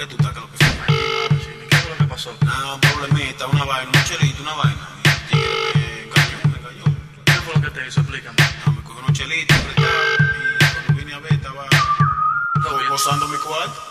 ¿Qué tú estás? ¿Qué lo que fue? ¿Qué fue lo que pasó? Nada, un problemita, una vaina, un chelito, una vaina. Y el tigre me cayó, me cayó. ¿Qué fue lo que te hizo? Explícame. No, me cogió unos chelitos prestados y cuando vine a ver estaba No, bien. gozando mi cuarto.